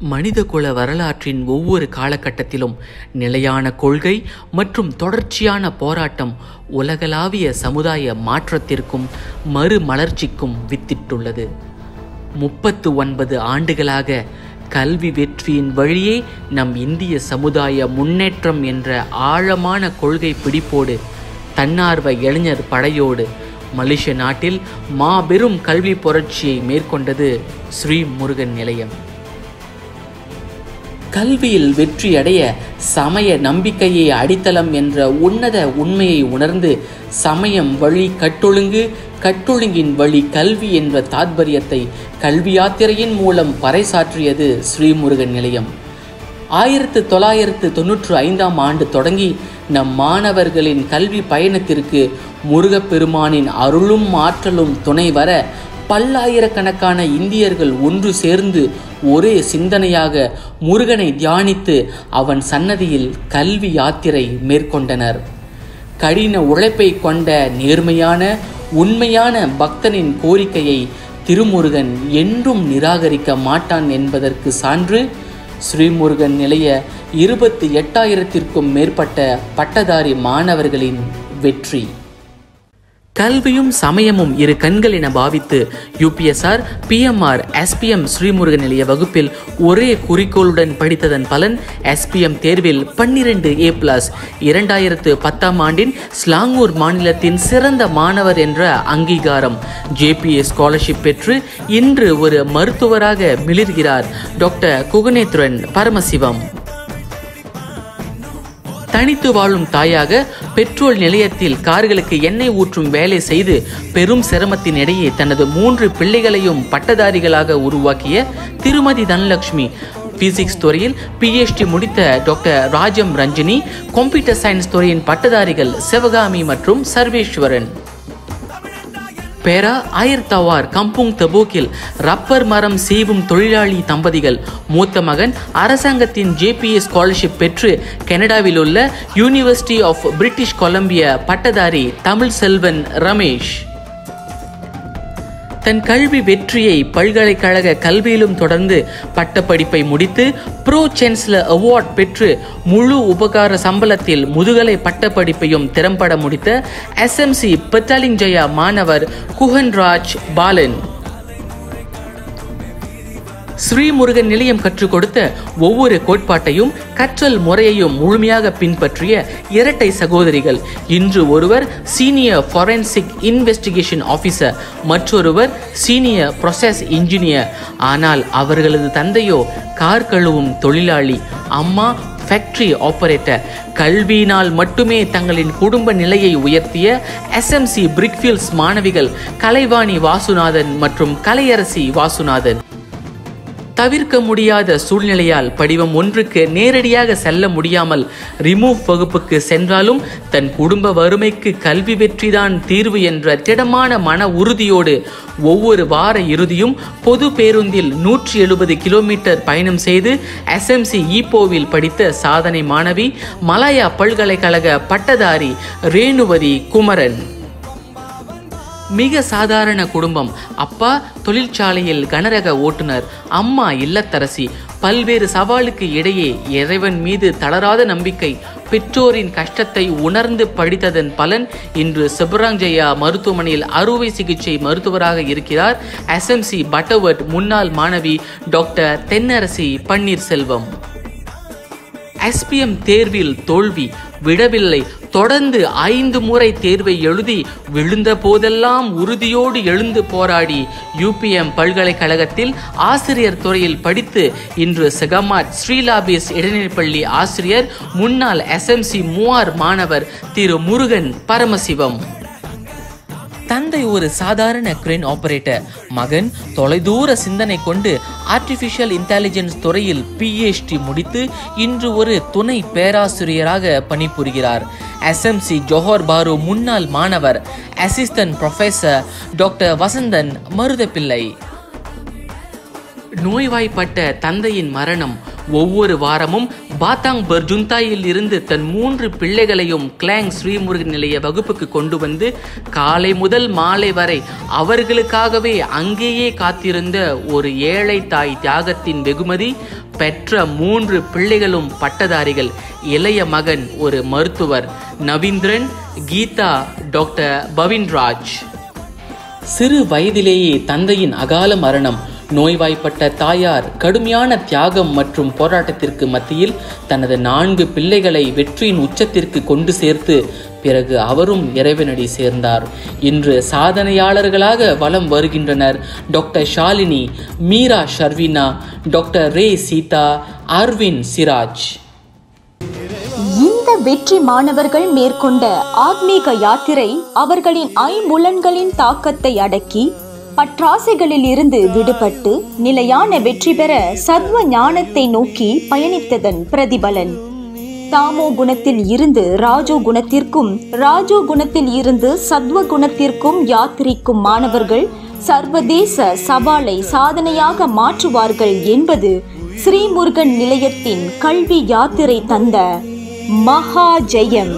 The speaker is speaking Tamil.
மனிதகுல வரலாற்றின் ஒவ்வொரு காலகட்டத்திலும் நிலையான கொள்கை மற்றும் தொடர்ச்சியான போராட்டம் உலகளாவிய சமுதாய மாற்றத்திற்கும் மறுமலர்ச்சிக்கும் வித்திட்டுள்ளது. முப்பத்து ஒன்பது ஆண்டுகளாக கல்வி வெற்றியின் வழியே நம் இந்திய சமுதாய முன்னேற்றம் என்ற ஆழமான கொள்கை பிடிப்போடு தன்னார்வ இளைஞர் படையோடு மலேசிய நாட்டில் மாபெரும் கல்வி புரட்சியை மேற்கொண்டது ஸ்ரீ முருகன் நிலையம். கல்வியில் வெற்றியடைய சமய நம்பிக்கையை அடித்தளம் என்ற உன்னத உண்மையை உணர்ந்து சமயம் வழி கட்டொழுங்கு கட்டொழுங்கின் வழி கல்வி என்ற தாத்பரியத்தை கல்வி யாத்திரையின் மூலம் பறைசாற்றியது ஸ்ரீமுருகன் நிலையம். ஆயிரத்து தொள்ளாயிரத்து தொன்னூற்று ஐந்தாம் ஆண்டு தொடங்கி நம் மாணவர்களின் கல்வி பயணத்திற்கு முருகப்பெருமானின் அருளும் ஆற்றலும் துணை வர பல்லாயிரக்கணக்கான இந்தியர்கள் ஒன்று சேர்ந்து ஒரே சிந்தனையாக முருகனை தியானித்து அவன் சன்னதியில் கல்வி யாத்திரை மேற்கொண்டனர். கடின உழைப்பை கொண்ட நேர்மையான உண்மையான பக்தனின் கோரிக்கையை திருமுருகன் என்றும் நிராகரிக்க மாட்டான் என்பதற்கு சான்று ஸ்ரீமுருகன் நிலைய இருபத்தி எட்டாயிரத்திற்கும் மேற்பட்ட பட்டதாரி மாணவர்களின் வெற்றி. கல்வியும் சமயமும் இரு கண்கள் என பாவித்து யூபிஎஸ்ஆர் பிஎம்ஆர் எஸ்பிஎம் ஸ்ரீமுருகன் நிலைய வகுப்பில் ஒரே குறிக்கோளுடன் படித்ததன் பலன் எஸ்பிஎம் தேர்வில் பன்னிரண்டு ஏ பிளஸ். இரண்டாயிரத்து பத்தாம் ஆண்டின் ஸ்லாங்கூர் மாநிலத்தின் சிறந்த மாணவர் என்ற அங்கீகாரம். ஜேபிஏ ஸ்காலர்ஷிப் பெற்று இன்று ஒரு மருத்துவராக மிளிர்கிறார் டாக்டர் குகனேத்ரன் பரமசிவம். தனித்து வாழும் தாயாக பெட்ரோல் நிலையத்தில் கார்களுக்கு எண்ணெய் ஊற்றும் வேலை செய்து பெரும் சிரமத்தின் இடையே தனது மூன்று பிள்ளைகளையும் பட்டதாரிகளாக உருவாக்கிய திருமதி தனலட்சுமி பிசிக்ஸ் துறையில் பிஹெச்டி முடித்த doctor Rajam Ranjini computer science துறையின் பட்டதாரிகள் சிவகாமி மற்றும் சர்வேஸ்வரன். பேரா ஆயிர்தவார் கம்புங் தபோக்கில் ரப்பர் மரம் செய்வும் தொழிலாளி தம்பதிகள். மூத்த மகன் அரசாங்கத்தின் ஜேபிஏ ஸ்காலர்ஷிப் பெற்று கனடாவில் உள்ள யூனிவர்சிட்டி ஆஃப் பிரிட்டிஷ் கொலம்பியா பட்டதாரி தமிழ் செல்வன் ரமேஷ். தன் கல்வி வெற்றியை பல்கலைக்கழக கல்வியிலும் தொடர்ந்து பட்டப்படிப்பை முடித்து ப்ரோ சான்சலர் அவார்ட் பெற்று முழு உபகார சம்பளத்தில் முதுகலை பட்டப்படிப்பையும் திறம்பட முடித்த எஸ்எம்சி பெட்டாலிங்ஜயா மாணவர் குஹன்ராஜ் பாலன் ஸ்ரீமுருகன் நிலையம் கற்றுக் கொடுத்த ஒவ்வொரு கோட்பாட்டையும் கற்றல் முறையையும் முழுமையாக பின்பற்றிய இரட்டை சகோதரிகள். இன்று ஒருவர் சீனியர் ஃபாரன்சிக் இன்வெஸ்டிகேஷன் ஆஃபீஸர் மற்றொருவர் சீனியர் ப்ரொசஸ் இன்ஜினியர் ஆனால் அவர்களது தந்தையோ கார் கழுவும் தொழிலாளி அம்மா ஃபேக்டரி ஆபரேட்டர் கல்வியினால் மட்டுமே தங்களின் குடும்ப நிலையை உயர்த்திய எஸ்எம்சி பிரிக்ஃபீல்ட்ஸ் மாணவிகள் கலைவாணி வாசுநாதன் மற்றும் கலையரசி வாசுநாதன். தவிர்க்க முடியாத சூழ்நிலையால் படிவம் ஒன்றுக்கு நேரடியாக செல்ல முடியாமல் ரிமூவ் வகுப்புக்கு சென்றாலும் தன் குடும்ப வறுமைக்கு கல்வி வெற்றிதான் தீர்வு என்ற திடமான மன உறுதியோடு ஒவ்வொரு வார இறுதியும் பொது பேருந்தில் நூற்றி எழுபது கிலோமீட்டர் பயணம் செய்து எஸ்எம்சி ஈப்போவில் படித்த சாதனை மாணவி மலாயா பல்கலைக்கழக பட்டதாரி ரேணுவதி குமரன். மிக சாதாரண குடும்பம். அப்பா தொழிற்சாலையில் கனரக ஓட்டுநர் அம்மா இல்லத்தரசி பல்வேறு சவாலுக்கு இடையே இறைவன் மீது தளராத நம்பிக்கை பெற்றோரின் கஷ்டத்தை உணர்ந்து படித்ததன் பலன் இன்று சிபராங்ஜயா மருத்துவமனையில் அறுவை சிகிச்சை மருத்துவராக இருக்கிறார். எஸ்எம்சி பட்டவர்ட் முன்னாள் மாணவி டாக்டர் தென்னரசி பன்னீர்செல்வம். எஸ்பிஎம் தேர்வில் தோல்வி விடவில்லை. தொடர்ந்து ஐந்து முறை தேர்வை எழுதி விழுந்த போதெல்லாம் உறுதியோடு எழுந்து போராடி யூபிஎம் பல்கலைக்கழகத்தில் ஆசிரியர் துறையில் படித்து இன்று செகமாட் ஸ்ரீலாபேஸ் இடைநிலைப்பள்ளி ஆசிரியர் முன்னாள் எஸ்எம்சி மூவார் மாணவர் திரு முருகன் பரமசிவம். தந்தை ஒரு சாதாரண கிரேன் ஆபரேட்டர் மகன் தொலைதூர சிந்தனை கொண்டு ஆர்டிஃபிஷியல் இன்டெலிஜென்ஸ் துறையில் பிஹெச்டி முடித்து இன்று ஒரு துணை பேராசிரியராக பணிபுரிகிறார். எஸ்எம்சி ஜோஹர் பாரு முன்னாள் மாணவர் assistant professor doctor Vasanthan Maruthapillai. நோய்வாய்ப்பட்ட தந்தையின் மரணம் ஒவ்வொரு வாரமும் பாத்தாங் பர்ஜுந்தாயில் இருந்து தன் மூன்று பிள்ளைகளையும் கிளாங் ஸ்ரீமுருகன் நிலைய வகுப்புக்கு கொண்டு வந்து காலை முதல் மாலை வரை அவர்களுக்காகவே அங்கேயே காத்திருந்த ஒரு ஏழை தாய் தியாகத்தின் வெகுமதி பெற்ற மூன்று பிள்ளைகளும் பட்டதாரிகள் இளைய மகன் ஒரு மருத்துவர் நவீந்திரன் கீதா டாக்டர் பவின்ராஜ். சிறு வயதிலேயே தந்தையின் அகால மரணம் நோய்வாய்ப்பட்ட தாயார் கடுமையான தியாகம் மற்றும் போராட்டத்திற்கு மத்தியில் தனது நான்கு பிள்ளைகளை வெற்றியின் உச்சத்திற்கு கொண்டு சேர்த்து பிறகு அவரும் இறைவனடி சேர்ந்தார். இன்று சாதனையாளர்களாக வலம் வருகின்றனர் டாக்டர் ஷாலினி மீரா ஷர்வினா டாக்டர் ரே சீதா அர்வின் சிராஜ். இந்த வெற்றி மாணவர்கள் மேற்கொண்ட ஆத்மீக யாத்திரை அவர்களின் ஐம்புலன்களின் தாக்கத்தை அடக்கி பற்றாசைகளில் இருந்து விடுபட்டு நிலையான வெற்றி பெற சத்வ ஞானத்தை நோக்கி பயணித்ததன் பிரதிபலன். தாமோ குணத்தில் இருந்து ராஜோ குணத்திற்கும் ராஜோ குணத்தில் இருந்து சத்வ குணத்திற்கும் யாத்திரிக்கும் மாணவர்கள் சர்வதேச சவாலை சாதனையாக மாற்றுவார்கள் என்பது ஸ்ரீமுருகன் நிலையத்தின் கல்வி யாத்திரை தந்த மகா ஜெயம்.